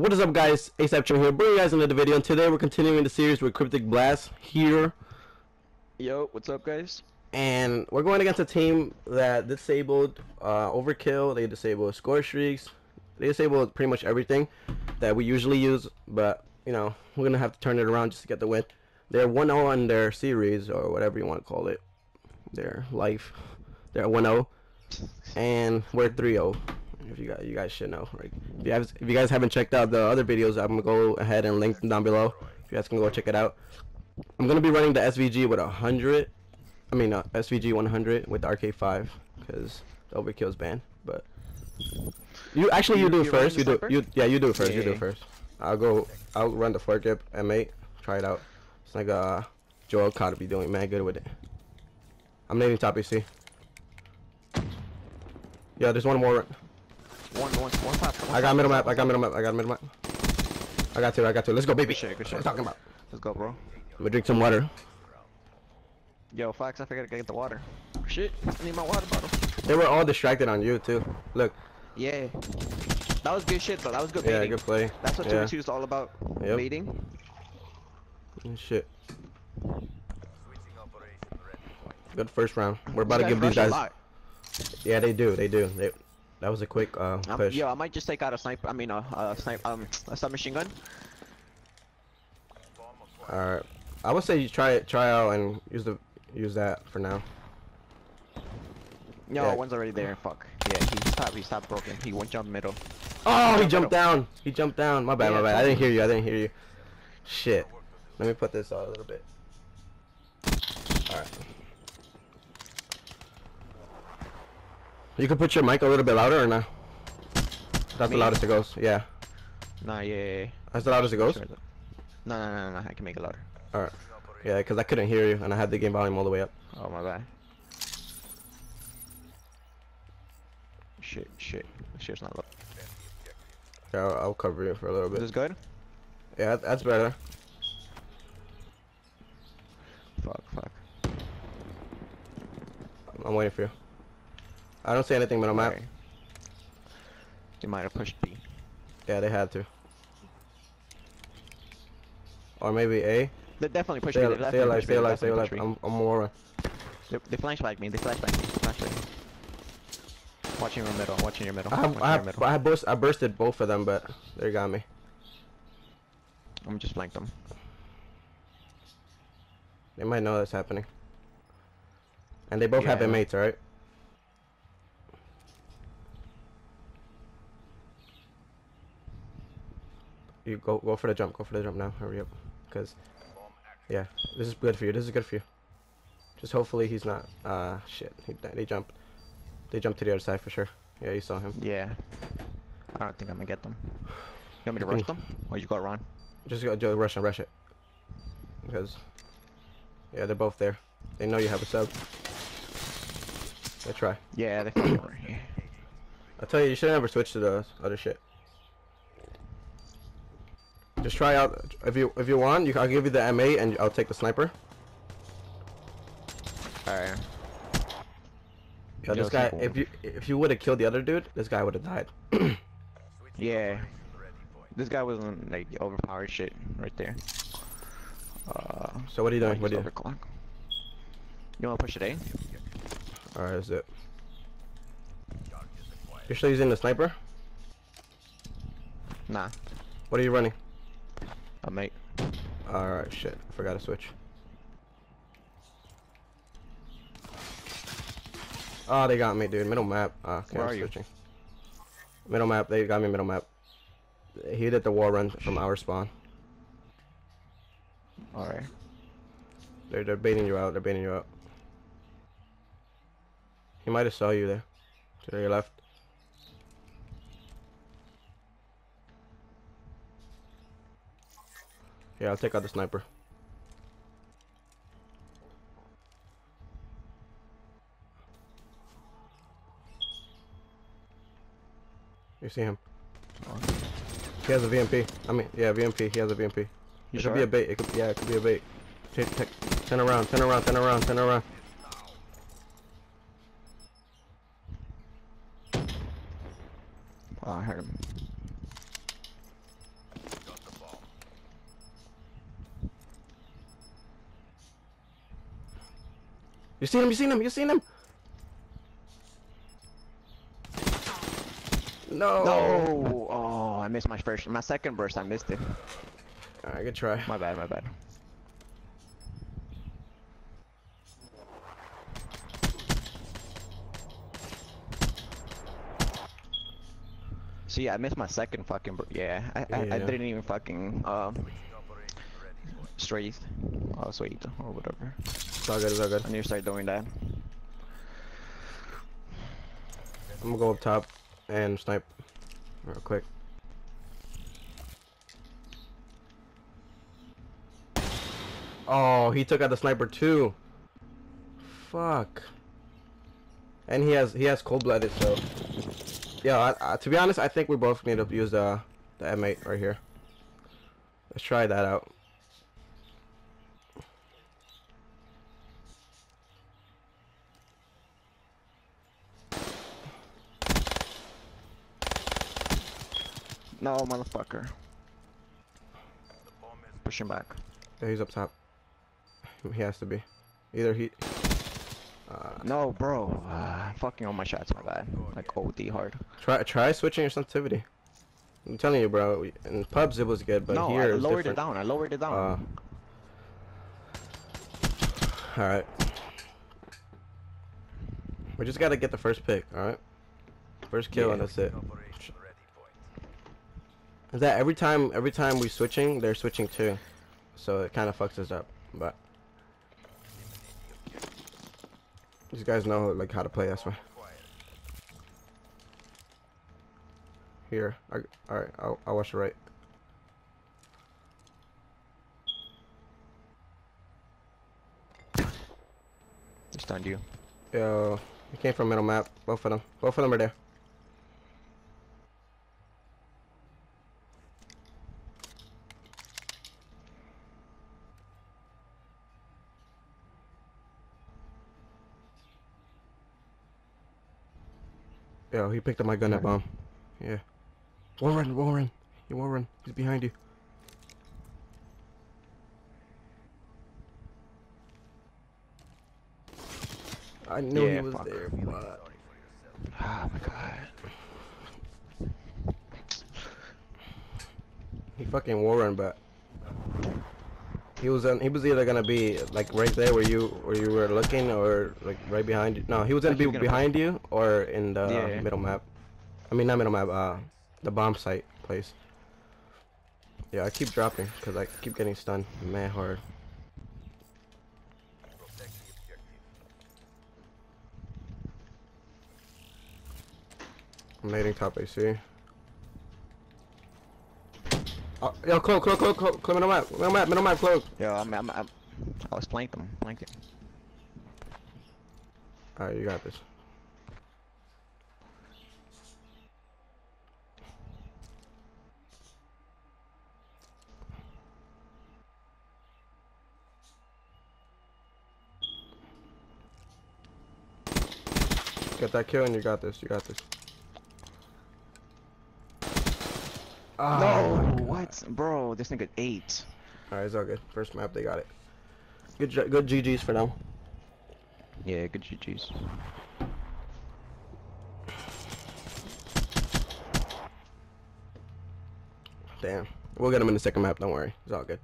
What is up guys, ASAP Chinoo here, bringing you guys another video, and today we're continuing the series with Kriptic Blast here, Yo, what's up, guys? and we're going against a team that disabled uh, Overkill, they disabled Score Streaks, they disabled pretty much everything that we usually use, but, you know, we're going to have to turn it around just to get the win. They're 1-0 on their series, or whatever you want to call it, their life, they're 1-0, and we're 3-0 if you guys you guys should know. Right? If you guys if you guys haven't checked out the other videos, I'm gonna go ahead and link them down below. If you guys can go check it out. I'm gonna be running the SVG with a hundred. I mean uh, SVG 100 with the RK5 because the overkill's banned. But you actually you, You- do it first. You do you yeah you do it first. You do it first. I'll go. I'll run the four grip M8. Try it out. It's like uh Joel Cott be doing mad good with it. I'm naming top AC. Yeah, there's one more. One, one, one one I got middle map. I got middle map. I got middle map. I got two. I got two. Let's go, baby. Good shit, good What shit. you talking about? Let's go, bro. Let me drink some water. Yo, Fox, I forgot to get the water. Shit, I need my water bottle. They were all distracted on you too. Look. Yeah. That was good shit, though. That was good Yeah, baiting. good play. That's what yeah. 2 is all about. Yep. Baiting. Mm, Shit. Good first round. We're about to give these guys. Yeah, they do. They do. They. That was a quick uh, I'm- push. yo, I might just take out a sniper. I mean, a, a sniper. Um, a submachine gun. All right. I would say you try it. Try out and use the use that for now. No, Yeah. one's already there. Fuck. Yeah, he stopped. He stopped broken. He went jump middle. Oh, he Jump jumped middle. down. He jumped down. My bad. Yeah, my bad. I didn't hear you. I didn't hear you. Shit. Let me put this out a little bit. All right. You can put your mic a little bit louder or not? That's the loudest it goes. Yeah. Nah, yeah, yeah, yeah. That's the loudest it goes. No, no, no, no, no. I can make it louder. All right. Yeah, because I couldn't hear you and I had the game volume all the way up. Oh my bad. Shit, shit. Shit's not low. Yeah, I'll, I'll cover you for a little bit. Is this good? Yeah, that's better. Fuck, fuck. I'm waiting for you. I don't see anything middle map. They might have pushed B. Yeah, they had to. Or maybe A. They definitely pushed Stay, al- They stay alive, stay alive, stay alive. I'm, I'm more. They, they flashback me. They flashback me. Flashback. Watching your middle. Watching your middle. I have, watching I your have, middle. I, burst, I bursted both of them, but they got me. I'm just flanked them. They might know that's happening. And they both have Yeah, know. inmates, alright? You go go for the jump, go for the jump now, hurry up. Cause yeah, this is good for you, this is good for you. Just hopefully he's not uh shit. He, they jumped they jumped to the other side for sure. Yeah, you saw him. Yeah. I don't think I'm gonna get them. You want me to rush them? Or you got Ron? Just go, just rush and rush it. Because yeah, they're both there. They know you have a sub. They try. Yeah, they fucking were. Yeah. I tell you, you should never switch to the other shit. Just try out if you if you want. You, I'll give you the M8 and I'll take the sniper. Alright. Yeah, this guy. If you if you would have killed the other dude, this guy would have died. Yeah. This guy wasn't like overpowered shit right there. Uh, So what are you doing? What are you? overclock. You wanna push it, eh? All right, that's it. You're still using the sniper? Nah, What are you running? I mate. All right, shit. I forgot to switch. Oh, they got me, dude. Middle map. Ah, okay, Where I'm are you? switching. Middle map. They got me middle map. He did the wall run from our spawn. Alright. They're they're baiting you out. They're baiting you out. He might have saw you there. To your left. Yeah, I'll take out the sniper. You see him? He has a VMP. I mean, yeah, VMP. He has a VMP. You it could be a bait. It could, yeah, it could be a bait. Take, take, turn around, turn around, turn around, turn around. Oh, I heard him. You seen him? You seen him? You seen him? No. No! Oh, I missed my first, my second burst. I missed it. Alright, good try. My bad, my bad. See, I missed my second fucking. bur- Yeah, I, I, I didn't even fucking um straight. Oh, sweet or whatever. It's all good. It's all good. I need to start doing that. I'm gonna go up top and snipe real quick. Oh, he took out the sniper too. Fuck. And he has he has cold blooded, so yeah. I, I, to be honest, I think we both need to use the the M8 right here. Let's try that out. No, motherfucker. Push him back. Yeah, he's up top. He has to be. Either he. Uh, No, bro. Uh, fucking all my shots, my bad. Like OD hard. Try try switching your sensitivity. I'm telling you, bro. In pubs it was good, but no, here I lowered different. it down. I lowered it down. Uh, all right. We just gotta get the first pick. All right. First kill and that's it. Is that every time? Every time we switching, they're switching too, so it kind of fucks us up. But these guys know like how to play. That's why. Here, I, all right. I'll, I'll watch the right. Stunned you. Yo, he came from middle map. Both of them. Both of them are there. Yo, he picked up my gun at bomb. Yeah. Warren, Warren. You Warren. He's behind you. I knew he was fuck. there. But... Oh my god. He fucking Warren, but he was on, he was either gonna be like right there where you where you were looking, or like right behind you. No, he was gonna be gonna- behind you or in the Yeah. middle map. I mean, not middle map. Uh, the bomb site place. Yeah, I keep dropping because I keep getting stunned man hard. I'm nading top AC. Oh, yo, close, close, close, close, close, middle map, middle map, middle map, close. Yo, I'm, I'm, I'm I was flanked him, flanked him. Alright, you got this. Get that kill and you got this, you got this. Ah, no, what, bro? This nigga eight. Alright, it's all good. First map, they got it. Good, good GG's for them. Yeah, good GGs. Damn. We'll get them in the second map, don't worry. It's all good.